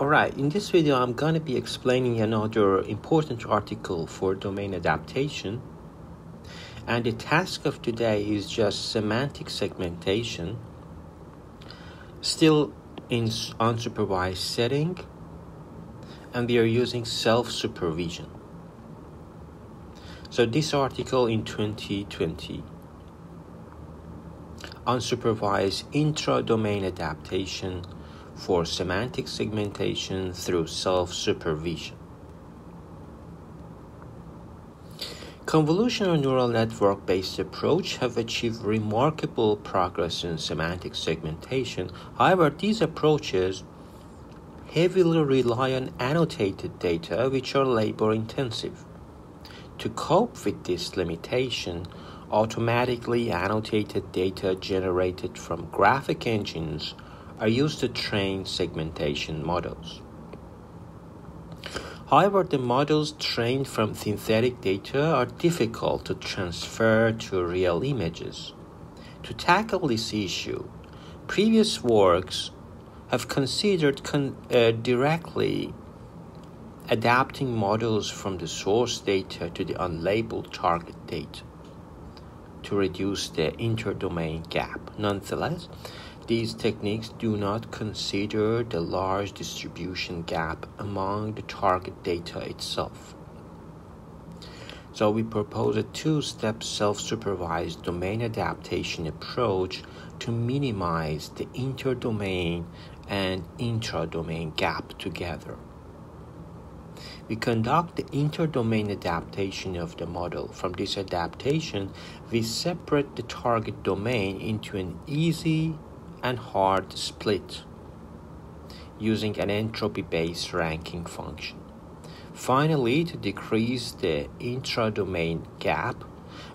Alright, in this video I'm going to be explaining another important article for domain adaptation. And the task of today is just semantic segmentation, still in unsupervised setting, and we are using self-supervision. So this article in 2020, unsupervised intra-domain adaptation for semantic segmentation through self supervision. Convolutional neural network based approach have achieved remarkable progress in semantic segmentation. However, these approaches heavily rely on annotated data which are labor intensive. To cope with this limitation, automatically annotated data generated from graphic engines are used to train segmentation models. However, the models trained from synthetic data are difficult to transfer to real images. To tackle this issue, previous works have considered con- uh, directly adapting models from the source data to the unlabeled target data to reduce the interdomain gap. Nonetheless, these techniques do not consider the large distribution gap among the target data itself. So we propose a two-step self-supervised domain adaptation approach to minimize the interdomain and intra-domain gap together. We conduct the interdomain adaptation of the model. From this adaptation, we separate the target domain into an easy and hard split using an entropy based ranking function. Finally, to decrease the intra-domain gap,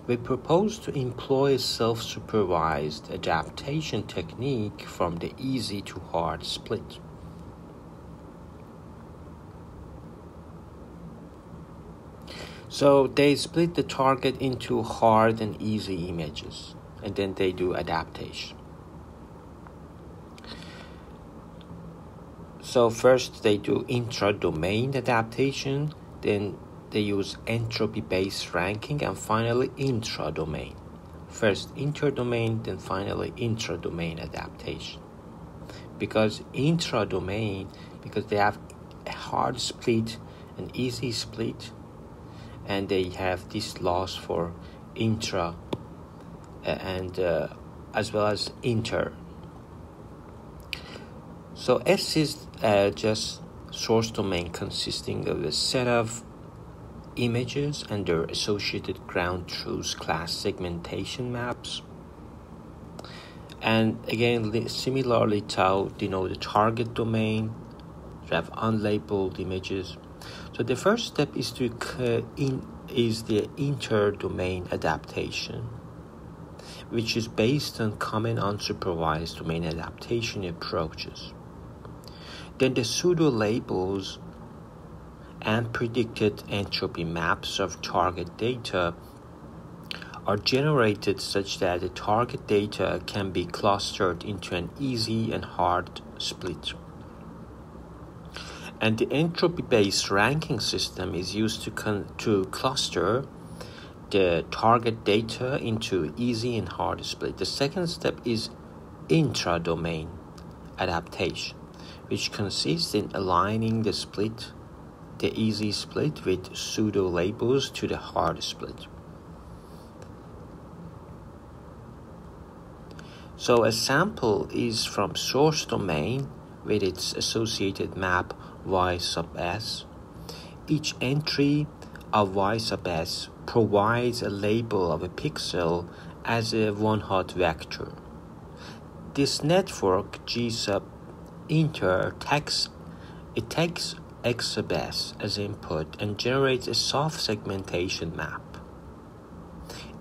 we propose to employ a self-supervised adaptation technique from the easy to hard split. So they split the target into hard and easy images, and then they do adaptation. So first they do intra-domain adaptation, then they use entropy-based ranking, and finally intra-domain. First inter-domain, then finally intra-domain adaptation. Because intra-domain, because they have a hard split, an easy split, and they have this loss for intra uh, and uh, as well as inter so S is uh, just source domain consisting of a set of images and their associated ground truth class segmentation maps. And again, similarly, tau denote the target domain. You have unlabeled images. So the first step is to in is the inter-domain adaptation, which is based on common unsupervised domain adaptation approaches. Then the pseudo labels and predicted entropy maps of target data are generated such that the target data can be clustered into an easy and hard split. And the entropy based ranking system is used to, to cluster the target data into easy and hard split. The second step is intra domain adaptation which consists in aligning the split, the easy split, with pseudo labels to the hard split. So a sample is from source domain with its associated map y sub s. Each entry of y sub s provides a label of a pixel as a one hot vector. This network G sub inter takes it takes x as input and generates a soft segmentation map.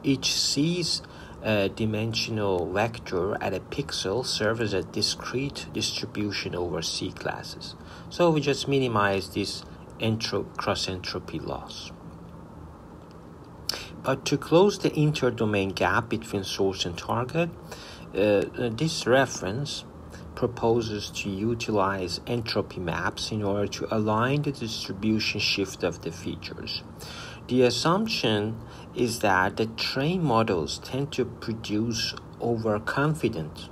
Each C's dimensional vector at a pixel serves as a discrete distribution over C classes. So we just minimize this cross entropy loss. But to close the interdomain gap between source and target, uh, this reference proposes to utilize entropy maps in order to align the distribution shift of the features. The assumption is that the trained models tend to produce overconfident.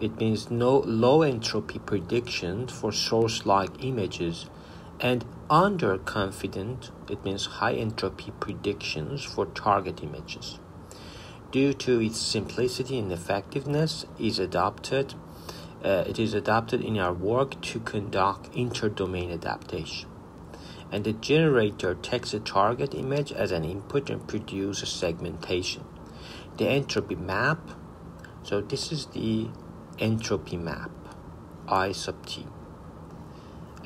It means no low entropy predictions for source like images and underconfident, it means high entropy predictions for target images. Due to its simplicity and effectiveness, is adopted. Uh, it is adapted in our work to conduct interdomain adaptation. And the generator takes a target image as an input and produces a segmentation. The entropy map. So this is the entropy map, I sub t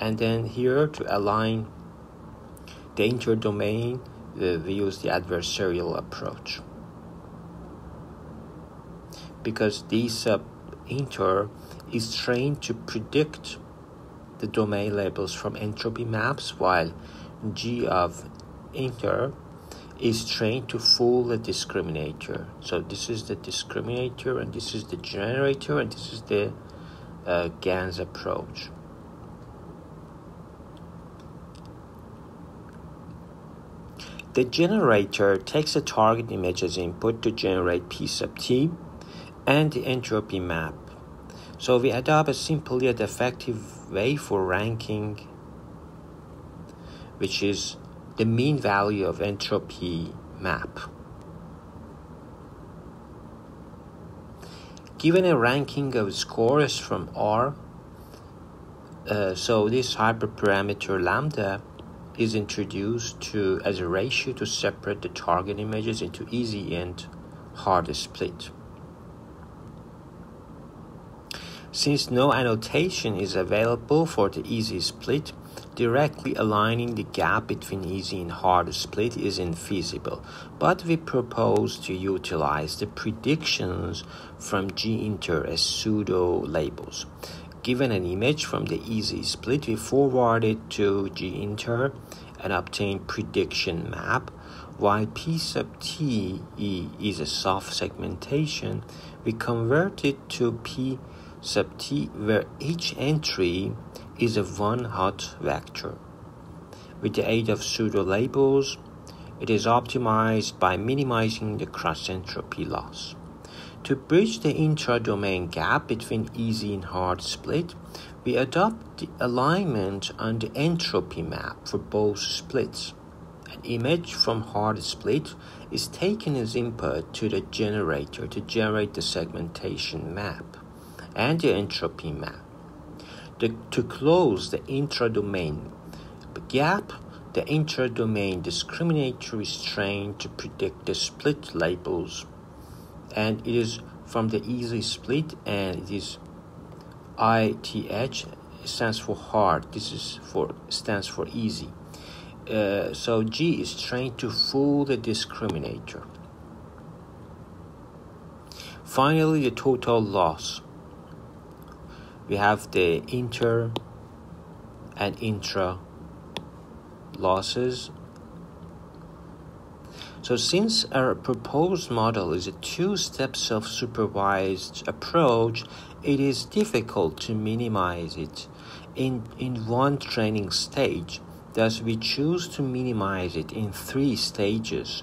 and then here to align the interdomain uh, we use the adversarial approach because this uh, inter is trained to predict the domain labels from entropy maps while g of inter is trained to fool the discriminator so this is the discriminator and this is the generator and this is the uh, GANs approach The generator takes a target image as input to generate P sub t and the entropy map. So we adopt a simple yet effective way for ranking, which is the mean value of entropy map. Given a ranking of scores from R, uh, so this hyperparameter lambda is introduced to as a ratio to separate the target images into easy and hard split. Since no annotation is available for the easy split, directly aligning the gap between easy and hard split is infeasible, but we propose to utilize the predictions from G-inter as pseudo labels. Given an image from the easy split, we forward it to G-inter and obtain prediction map. While P sub t is a soft segmentation, we convert it to P t where each entry is a one hot vector. With the aid of pseudo labels, it is optimized by minimizing the cross entropy loss. To bridge the intra-domain gap between easy and hard split, we adopt the alignment on the entropy map for both splits. An image from hard split is taken as input to the generator to generate the segmentation map and the entropy map. The, to close the intra-domain gap, the intra-domain discriminator is trained to predict the split labels. And it is from the easy split and it is ITH stands for hard. This is for stands for easy. Uh, so G is trained to fool the discriminator. Finally the total loss we have the inter and intra losses so since our proposed model is a two-step self-supervised approach, it is difficult to minimize it in, in one training stage. Thus, we choose to minimize it in three stages.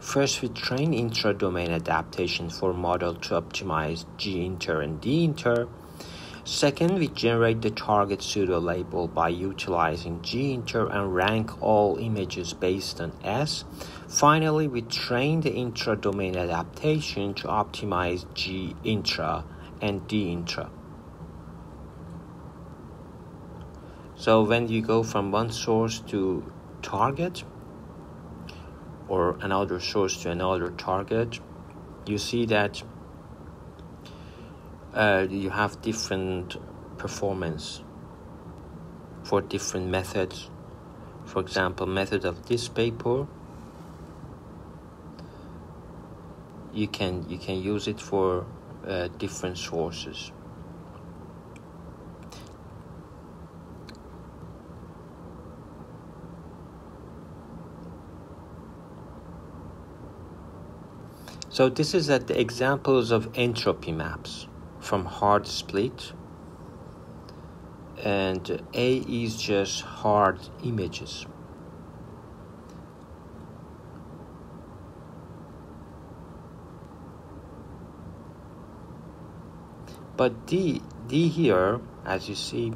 First, we train intra-domain adaptation for model to optimize G-inter and D-inter. Second, we generate the target pseudo label by utilizing G-inter and rank all images based on S. Finally, we train the intra-domain adaptation to optimize G-intra and D-intra. So when you go from one source to target or another source to another target, you see that uh, you have different performance for different methods. For example, method of this paper you can you can use it for uh, different sources so this is at the examples of entropy maps from hard split and A is just hard images. But D, D here, as you see,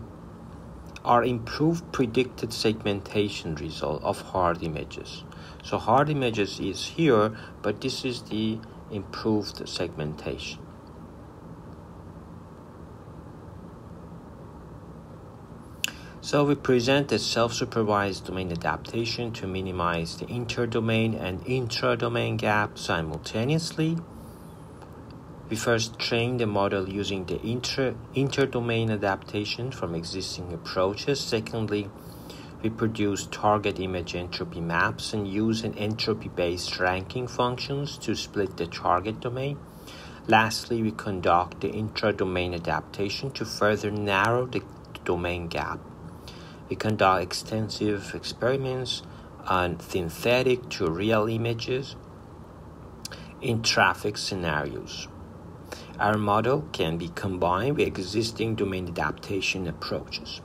are improved predicted segmentation result of hard images. So hard images is here, but this is the improved segmentation. So we present a self-supervised domain adaptation to minimize the interdomain and intra-domain gap simultaneously. We first train the model using the inter interdomain adaptation from existing approaches. Secondly, we produce target image entropy maps and use an entropy-based ranking functions to split the target domain. Lastly, we conduct the intra-domain adaptation to further narrow the domain gap. We conduct extensive experiments on synthetic to real images in traffic scenarios. Our model can be combined with existing domain adaptation approaches.